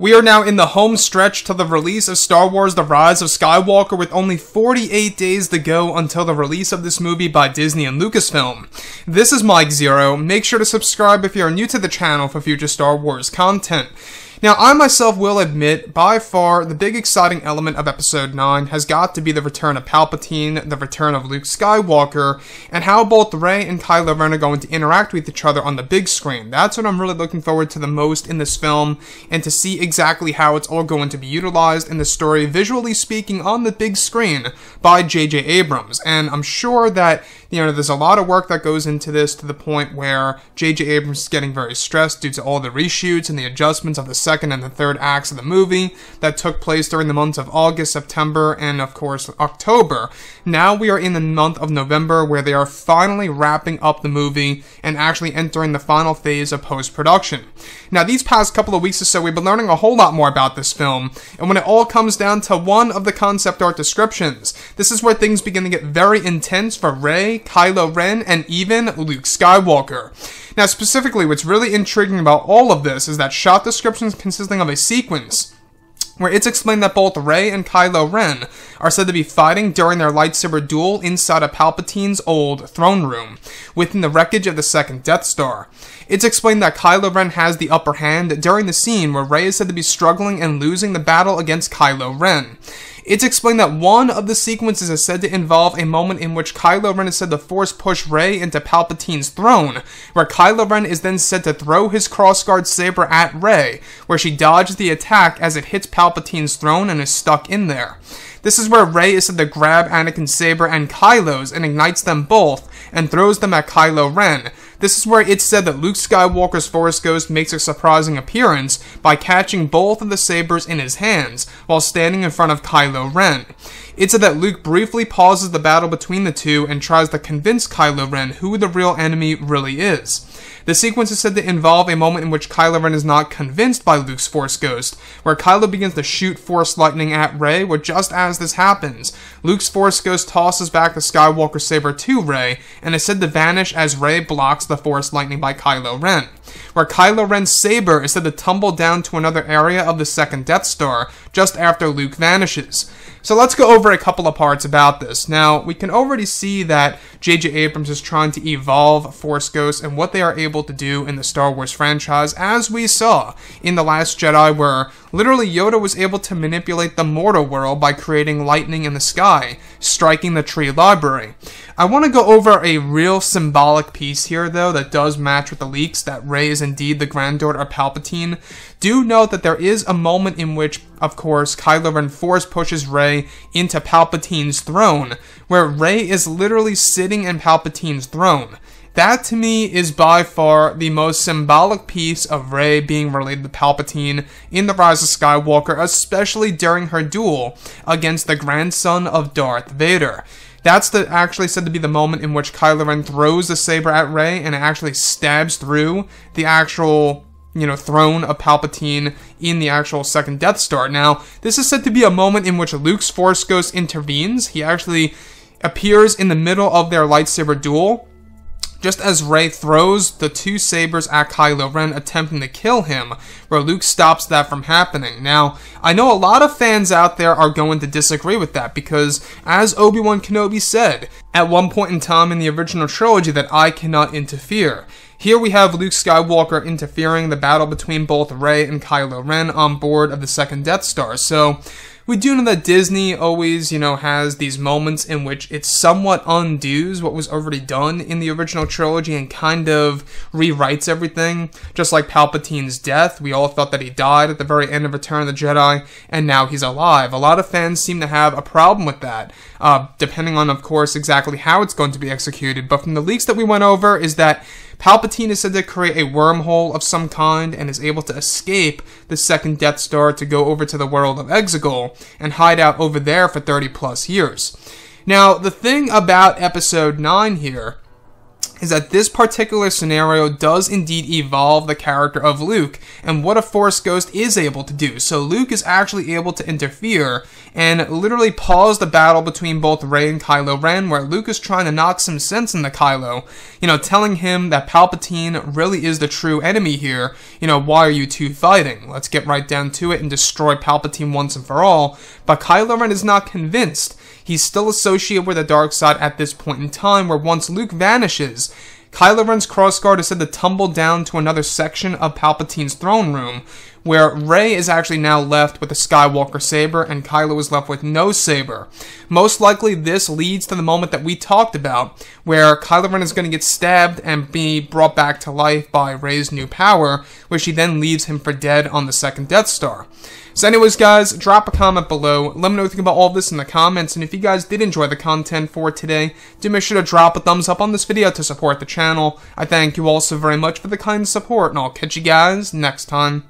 We are now in the home stretch to the release of Star Wars The Rise of Skywalker with only 48 days to go until the release of this movie by Disney and Lucasfilm. This is Mike Zeroh. Make sure to subscribe if you are new to the channel for future Star Wars content. Now, I myself will admit, by far, the big exciting element of Episode 9 has got to be the return of Palpatine, the return of Luke Skywalker, and how both Rey and Kylo Ren are going to interact with each other on the big screen. That's what I'm really looking forward to the most in this film, and to see exactly how it's all going to be utilized in the story, visually speaking, on the big screen by J.J. Abrams. And I'm sure that, you know, there's a lot of work that goes into this to the point where J.J. Abrams is getting very stressed due to all the reshoots and the adjustments of the second and the third acts of the movie that took place during the months of August, September, and of course October. Now we are in the month of November where they are finally wrapping up the movie and actually entering the final phase of post production. Now, these past couple of weeks or so, we've been learning a whole lot more about this film, and when it all comes down to one of the concept art descriptions, this is where things begin to get very intense for Rey, Kylo Ren, and even Luke Skywalker. Now, specifically, what's really intriguing about all of this is that shot descriptions consisting of a sequence where it's explained that both Rey and Kylo Ren are said to be fighting during their lightsaber duel inside of Palpatine's old throne room, within the wreckage of the second Death Star. It's explained that Kylo Ren has the upper hand during the scene where Rey is said to be struggling and losing the battle against Kylo Ren. It's explained that one of the sequences is said to involve a moment in which Kylo Ren is said to force push Rey into Palpatine's throne, where Kylo Ren is then said to throw his crossguard saber at Rey, where she dodges the attack as it hits Palpatine's throne and is stuck in there. This is where Rey is said to grab Anakin's saber and Kylo's and ignites them both and throws them at Kylo Ren. This is where it's said that Luke Skywalker's Force Ghost makes a surprising appearance by catching both of the sabers in his hands while standing in front of Kylo Ren. It's said that Luke briefly pauses the battle between the two and tries to convince Kylo Ren who the real enemy really is. The sequence is said to involve a moment in which Kylo Ren is not convinced by Luke's Force Ghost, where Kylo begins to shoot Force Lightning at Rey, where just as this happens, Luke's Force Ghost tosses back the Skywalker Saber to Rey, and is said to vanish as Rey blocks the Force Lightning by Kylo Ren. Where Kylo Ren's saber is said to tumble down to another area of the second Death Star, just after Luke vanishes. So let's go over a couple of parts about this. Now, we can already see that J.J. Abrams is trying to evolve Force Ghosts and what they are able to do in the Star Wars franchise, as we saw in The Last Jedi, where literally Yoda was able to manipulate the mortal world by creating lightning in the sky, striking the tree library. I want to go over a real symbolic piece here, though, that does match with the leaks that Rey is indeed the granddaughter of Palpatine. Do note that there is a moment in which, of course, Kylo Ren force pushes Rey into Palpatine's throne, where Rey is literally sitting in Palpatine's throne. That to me is by far the most symbolic piece of Rey being related to Palpatine in The Rise of Skywalker, especially during her duel against the grandson of Darth Vader. That's the actually said to be the moment in which Kylo Ren throws the saber at Rey and it actually stabs through the actual you know, throne of Palpatine in the actual second Death Star. Now, this is said to be a moment in which Luke's Force Ghost intervenes. He actually appears in the middle of their lightsaber duel just as Rey throws the two sabers at Kylo Ren attempting to kill him, where Luke stops that from happening. Now, I know a lot of fans out there are going to disagree with that because, as Obi-Wan Kenobi said at one point in time in the original trilogy, that I cannot interfere. Here we have Luke Skywalker interfering the battle between both Rey and Kylo Ren on board of the second Death Star. So, we do know that Disney always, you know, has these moments in which it somewhat undoes what was already done in the original trilogy and kind of rewrites everything. Just like Palpatine's death, we all thought that he died at the very end of Return of the Jedi, and now he's alive. A lot of fans seem to have a problem with that, uh, depending on, of course, exactly how it's going to be executed. But from the leaks that we went over, is that Palpatine is said to create a wormhole of some kind and is able to escape the second Death Star to go over to the world of Exegol and hide out over there for 30 plus years. Now, the thing about episode 9 here is that this particular scenario does indeed evolve the character of Luke and what a Force Ghost is able to do. So Luke is actually able to interfere and literally pause the battle between both Rey and Kylo Ren, where Luke is trying to knock some sense into Kylo, you know, telling him that Palpatine really is the true enemy here. You know, why are you two fighting? Let's get right down to it and destroy Palpatine once and for all. But Kylo Ren is not convinced. He's still associated with the dark side at this point in time, where once Luke vanishes, Kylo Ren's crossguard is said to tumble down to another section of Palpatine's throne room, where Rey is actually now left with a Skywalker saber and Kylo is left with no saber. Most likely, this leads to the moment that we talked about, where Kylo Ren is going to get stabbed and be brought back to life by Rey's new power, where she then leaves him for dead on the second Death Star. So anyways, guys, drop a comment below. Let me know what you think about all this in the comments. And if you guys did enjoy the content for today, do make sure to drop a thumbs up on this video to support the channel. I thank you all so very much for the kind support, and I'll catch you guys next time.